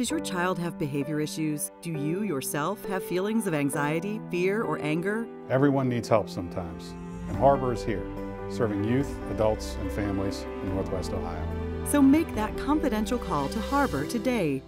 Does your child have behavior issues? Do you yourself have feelings of anxiety, fear, or anger? Everyone needs help sometimes, and Harbor is here, serving youth, adults, and families in Northwest Ohio. So make that confidential call to Harbor today